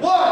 One.